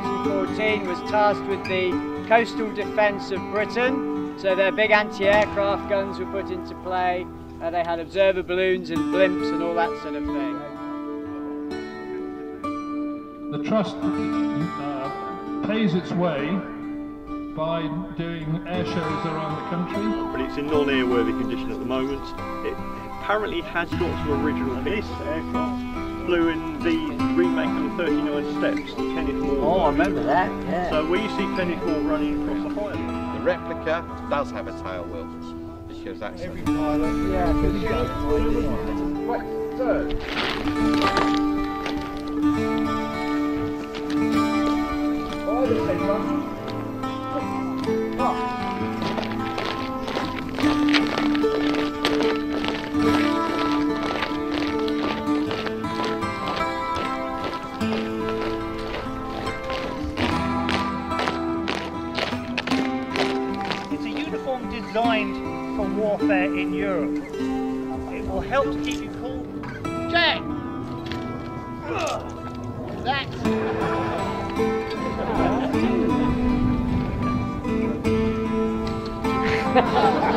1914 was tasked with the coastal defence of Britain. So their big anti-aircraft guns were put into play. Uh, they had observer balloons and blimps and all that sort of thing. The Trust uh, pays its way by doing air shows around the country. But it's in non-airworthy condition at the moment. It apparently has got some original bits. aircraft flew in the remake of the 39 Steps, Kenneth More. Oh, I remember that, yeah. So we see Kenneth More running across the Highland. The replica does have a tail wheel, because that's... Every pilot, yeah, Right, third. Oh, designed help to keep you cool. Jack! That's...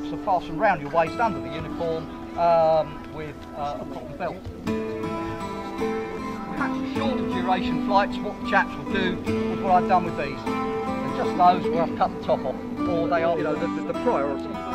straps are fastened round your waist under the uniform um, with uh, a cotton belt. Perhaps shorter duration flights, what the chaps will do is what I've done with these. They're just those where I've cut the top off, or they are, you know, the, the priority.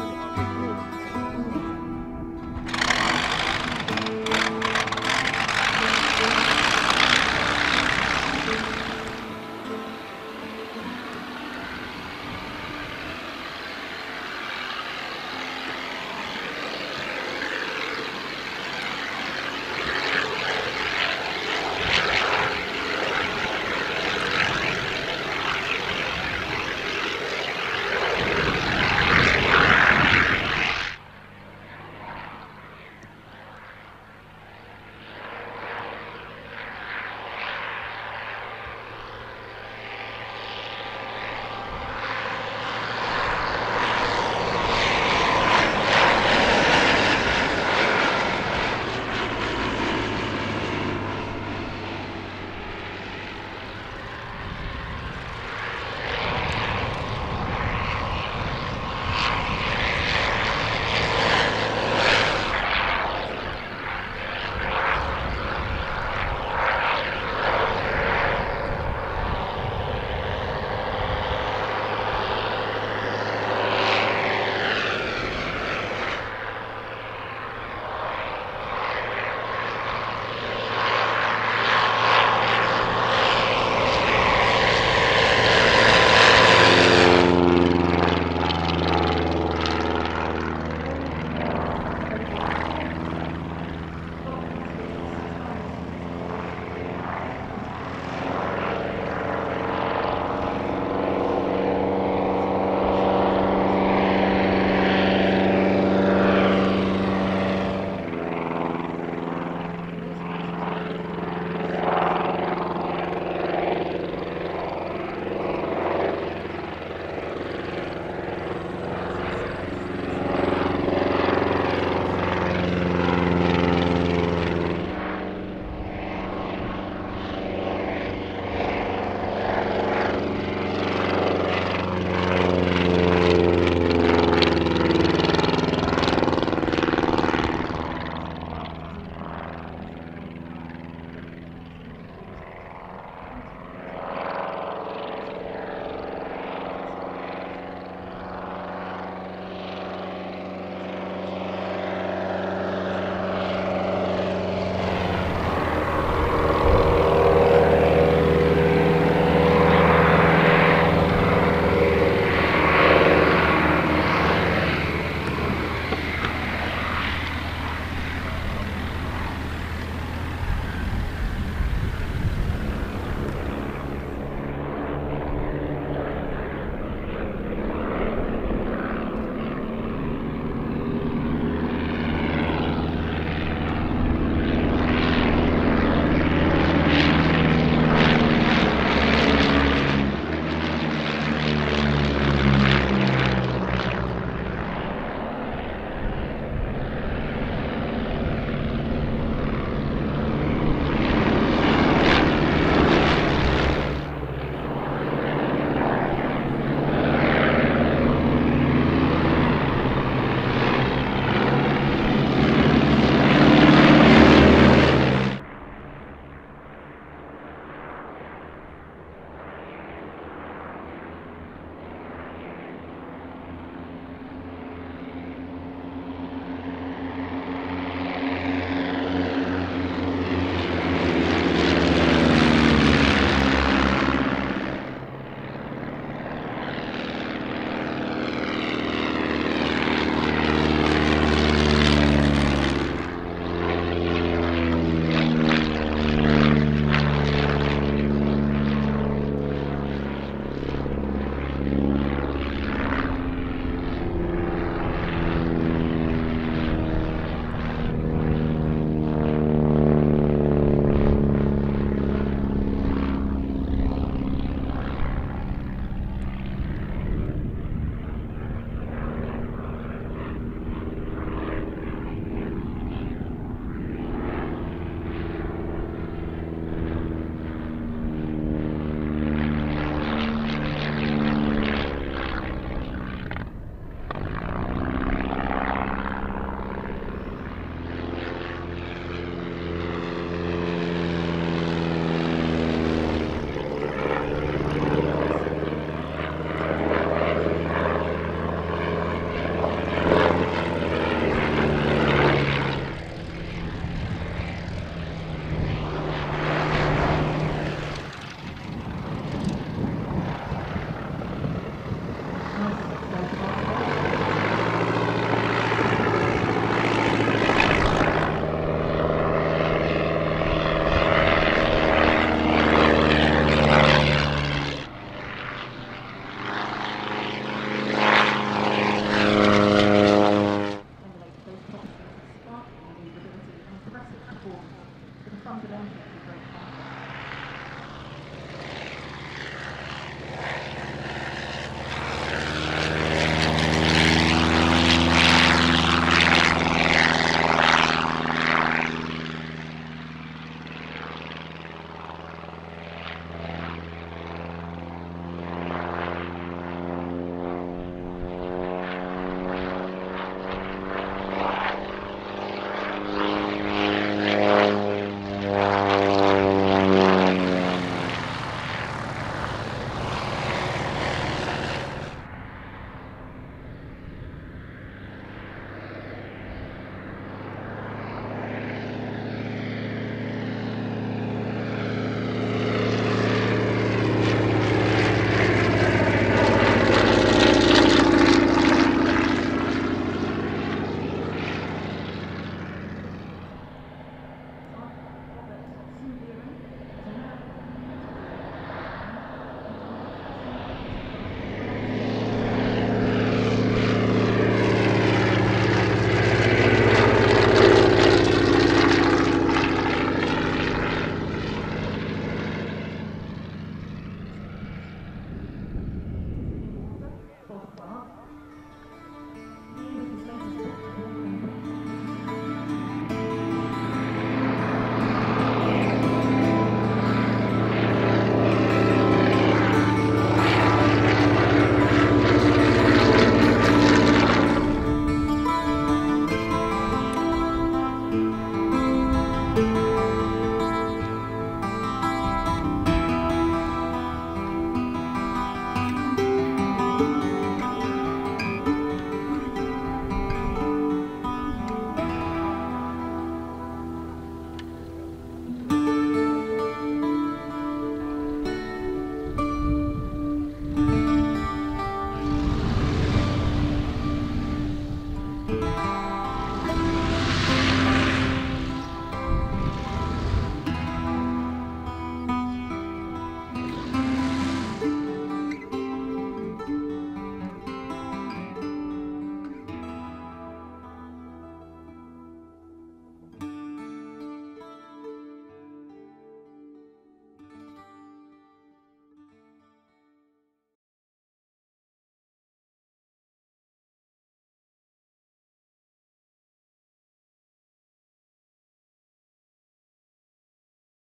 thumbs it up.